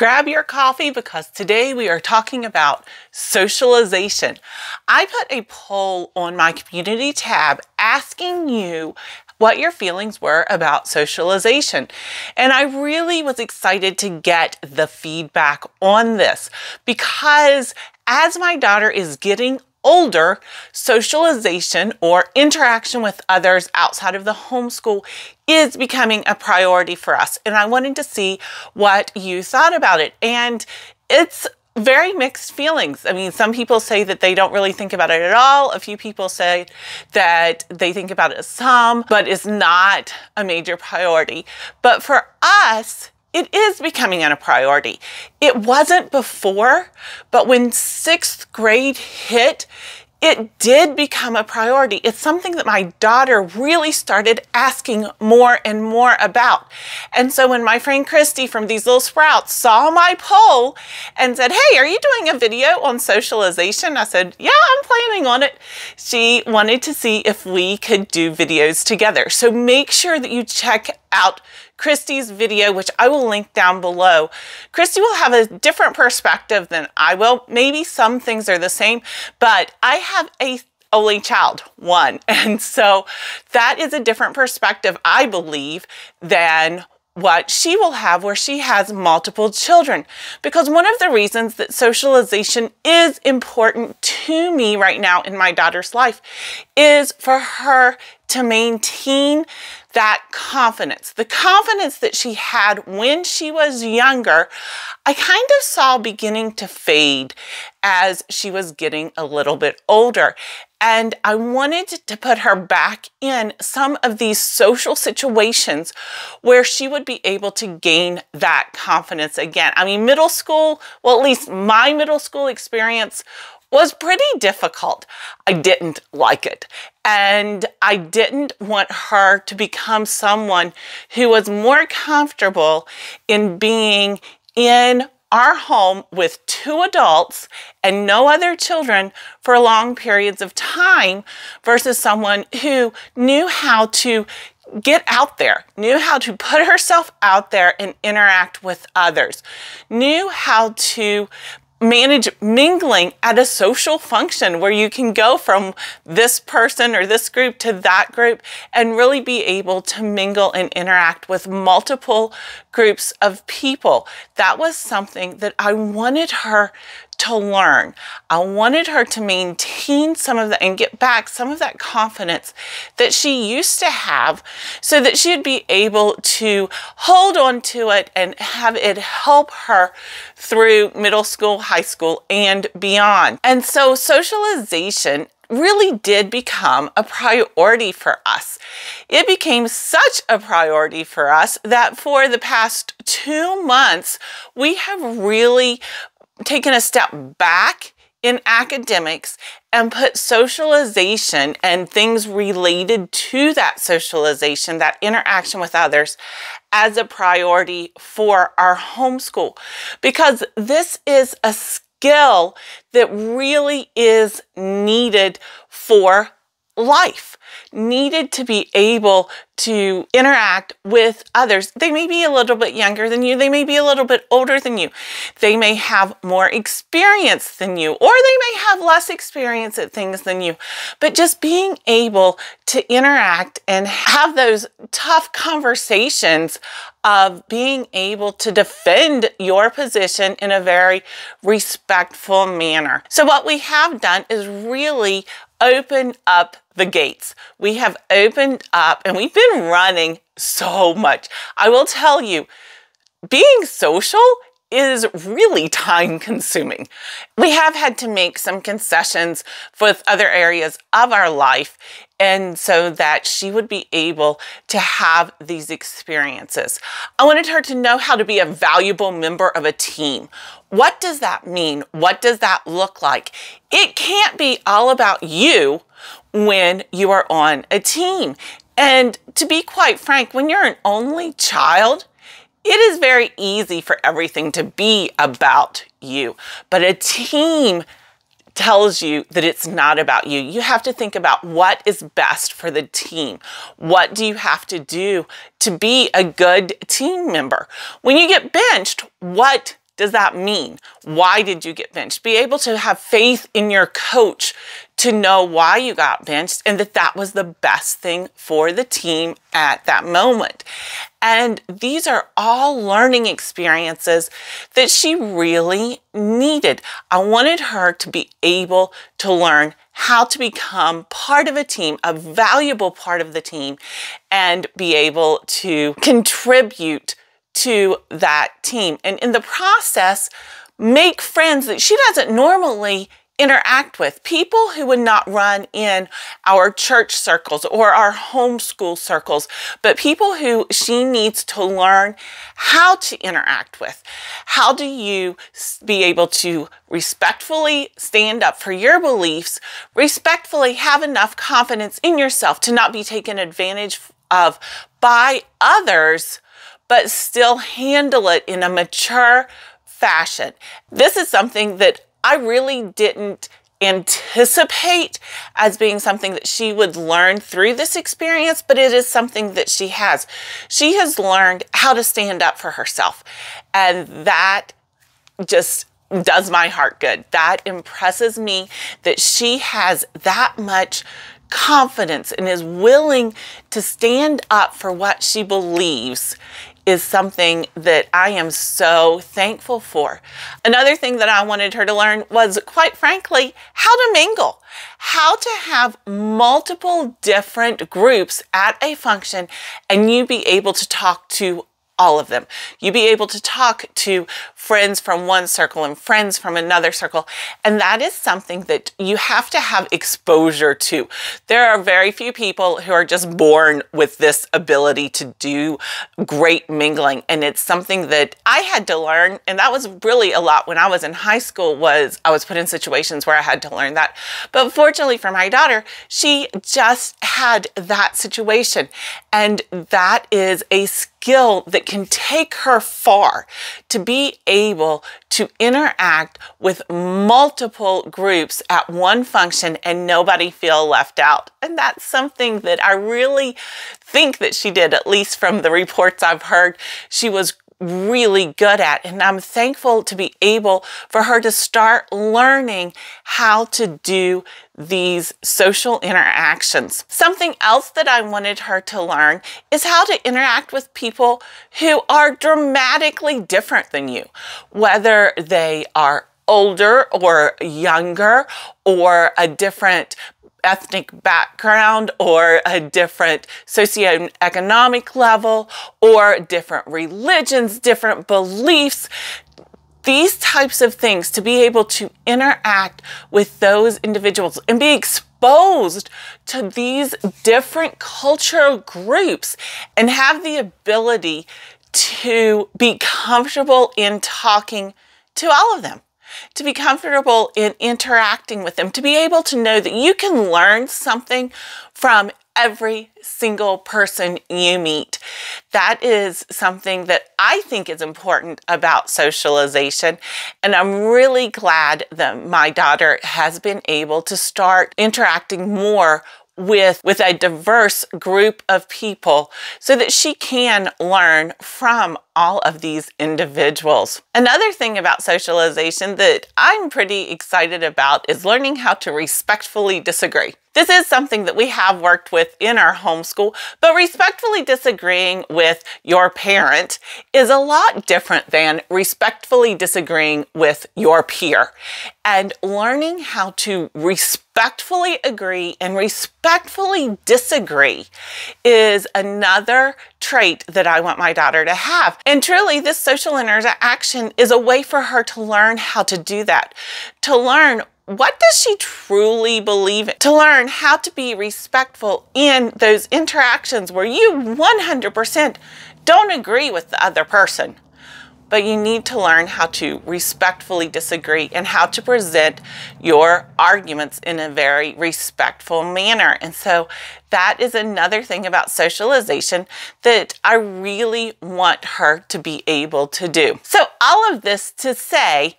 Grab your coffee because today we are talking about socialization. I put a poll on my community tab asking you what your feelings were about socialization. And I really was excited to get the feedback on this because as my daughter is getting older, socialization or interaction with others outside of the homeschool is becoming a priority for us. And I wanted to see what you thought about it. And it's very mixed feelings. I mean, some people say that they don't really think about it at all. A few people say that they think about it some, but it's not a major priority. But for us, it is becoming a priority. It wasn't before, but when sixth grade hit, it did become a priority. It's something that my daughter really started asking more and more about. And so when my friend Kristie from These Little Sprouts saw my poll and said, Hey, are you doing a video on socialization? I said, Yeah, I'm planning on it. She wanted to see if we could do videos together. So make sure that you check out Kristie's video, which I will link down below. Kristie will have a different perspective than I will. Maybe some things are the same, but I have a only child, one. And so that is a different perspective, I believe, than what she will have where she has multiple children. Because one of the reasons that socialization is important to me right now in my daughter's life is for her to maintain that confidence, the confidence that she had when she was younger, I kind of saw beginning to fade as she was getting a little bit older. And I wanted to put her back in some of these social situations where she would be able to gain that confidence again. I mean, middle school, well, at least my middle school experience was pretty difficult. I didn't like it. And I didn't want her to become someone who was more comfortable in being in our home with two adults and no other children for long periods of time versus someone who knew how to get out there, knew how to put herself out there and interact with others, knew how to manage mingling at a social function where you can go from this person or this group to that group and really be able to mingle and interact with multiple groups of people. That was something that I wanted her to learn. I wanted her to maintain some of that and get back some of that confidence that she used to have so that she'd be able to hold on to it and have it help her through middle school, high school, and beyond. And so socialization really did become a priority for us. It became such a priority for us that for the past two months, we have really taken a step back in academics and put socialization and things related to that socialization, that interaction with others, as a priority for our homeschool. Because this is a skill that really is needed for life needed to be able to interact with others. They may be a little bit younger than you, they may be a little bit older than you, they may have more experience than you, or they may have less experience at things than you. But just being able to interact and have those tough conversations of being able to defend your position in a very respectful manner. So, what we have done is really open up the gates. We have opened up and we've been running so much. I will tell you, being social is really time consuming. We have had to make some concessions with other areas of our life and so that she would be able to have these experiences. I wanted her to know how to be a valuable member of a team. What does that mean? What does that look like? It can't be all about you when you are on a team. And to be quite frank, when you're an only child, it is very easy for everything to be about you. But a team tells you that it's not about you. You have to think about what is best for the team. What do you have to do to be a good team member? When you get benched, what does that mean? Why did you get benched? Be able to have faith in your coach to know why you got benched and that that was the best thing for the team at that moment. And these are all learning experiences that she really needed. I wanted her to be able to learn how to become part of a team, a valuable part of the team, and be able to contribute to that team. And in the process, make friends that she doesn't normally interact with people who would not run in our church circles or our homeschool circles, but people who she needs to learn how to interact with. How do you be able to respectfully stand up for your beliefs, respectfully have enough confidence in yourself to not be taken advantage of by others, but still handle it in a mature fashion? This is something that I really didn't anticipate as being something that she would learn through this experience, but it is something that she has. She has learned how to stand up for herself. And that just does my heart good. That impresses me that she has that much confidence and is willing to stand up for what she believes is something that I am so thankful for. Another thing that I wanted her to learn was, quite frankly, how to mingle, how to have multiple different groups at a function and you be able to talk to all of them. You be able to talk to friends from one circle and friends from another circle. And that is something that you have to have exposure to. There are very few people who are just born with this ability to do great mingling. And it's something that I had to learn. And that was really a lot when I was in high school was I was put in situations where I had to learn that. But fortunately for my daughter, she just had that situation. And that is a skill that can take her far to be able to interact with multiple groups at one function and nobody feel left out. And that's something that I really think that she did, at least from the reports I've heard. She was really good at. And I'm thankful to be able for her to start learning how to do these social interactions. Something else that I wanted her to learn is how to interact with people who are dramatically different than you, whether they are older or younger or a different ethnic background or a different socioeconomic level or different religions, different beliefs. These types of things to be able to interact with those individuals and be exposed to these different cultural groups and have the ability to be comfortable in talking to all of them to be comfortable in interacting with them, to be able to know that you can learn something from every single person you meet. That is something that I think is important about socialization. And I'm really glad that my daughter has been able to start interacting more with, with a diverse group of people so that she can learn from all of these individuals. Another thing about socialization that I'm pretty excited about is learning how to respectfully disagree. This is something that we have worked with in our homeschool, but respectfully disagreeing with your parent is a lot different than respectfully disagreeing with your peer. And learning how to respectfully agree and respectfully disagree is another trait that I want my daughter to have. And truly, this social interaction is a way for her to learn how to do that, to learn what does she truly believe in? To learn how to be respectful in those interactions where you 100% don't agree with the other person. But you need to learn how to respectfully disagree and how to present your arguments in a very respectful manner. And so that is another thing about socialization that I really want her to be able to do. So all of this to say,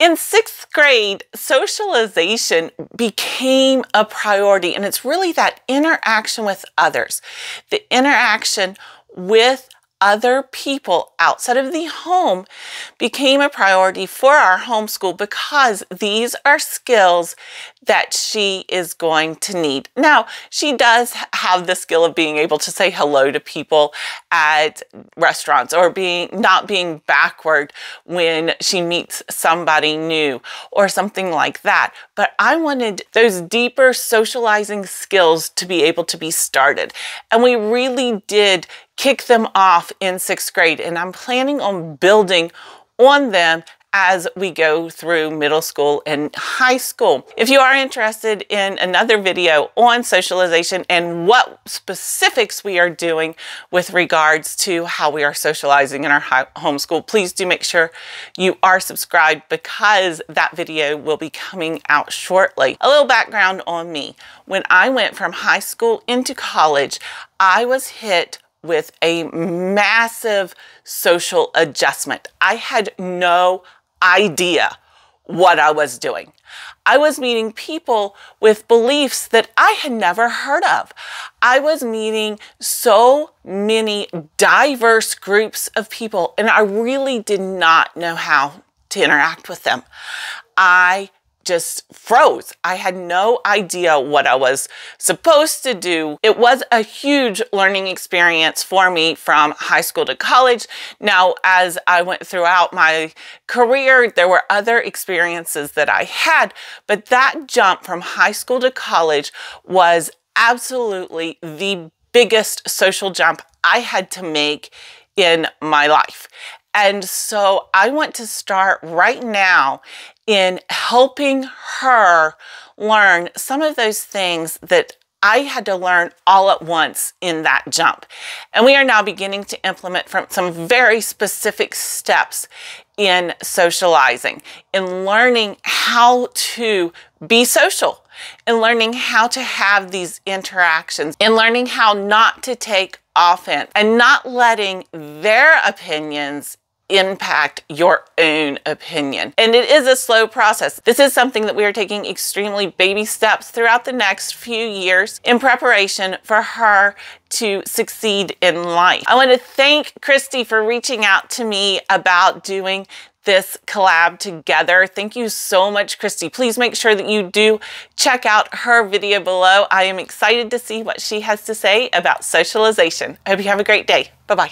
in sixth grade, socialization became a priority, and it's really that interaction with others, the interaction with other people outside of the home became a priority for our homeschool because these are skills that she is going to need. Now, she does have the skill of being able to say hello to people at restaurants or being not being backward when she meets somebody new or something like that. But I wanted those deeper socializing skills to be able to be started. And we really did kick them off in sixth grade. And I'm planning on building on them as we go through middle school and high school. If you are interested in another video on socialization and what specifics we are doing with regards to how we are socializing in our homeschool, please do make sure you are subscribed because that video will be coming out shortly. A little background on me. When I went from high school into college, I was hit with a massive social adjustment. I had no idea what I was doing. I was meeting people with beliefs that I had never heard of. I was meeting so many diverse groups of people, and I really did not know how to interact with them. I just froze. I had no idea what I was supposed to do. It was a huge learning experience for me from high school to college. Now, as I went throughout my career, there were other experiences that I had, but that jump from high school to college was absolutely the biggest social jump I had to make in my life. And so I want to start right now in helping her learn some of those things that I had to learn all at once in that jump. And we are now beginning to implement from some very specific steps in socializing, in learning how to be social, in learning how to have these interactions, in learning how not to take offense and not letting their opinions impact your own opinion. And it is a slow process. This is something that we are taking extremely baby steps throughout the next few years in preparation for her to succeed in life. I want to thank Kristie for reaching out to me about doing this collab together. Thank you so much, Kristie. Please make sure that you do check out her video below. I am excited to see what she has to say about socialization. I hope you have a great day. Bye-bye.